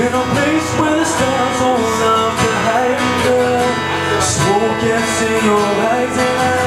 In a place where the stars all love to hide Smoke gets in your eyes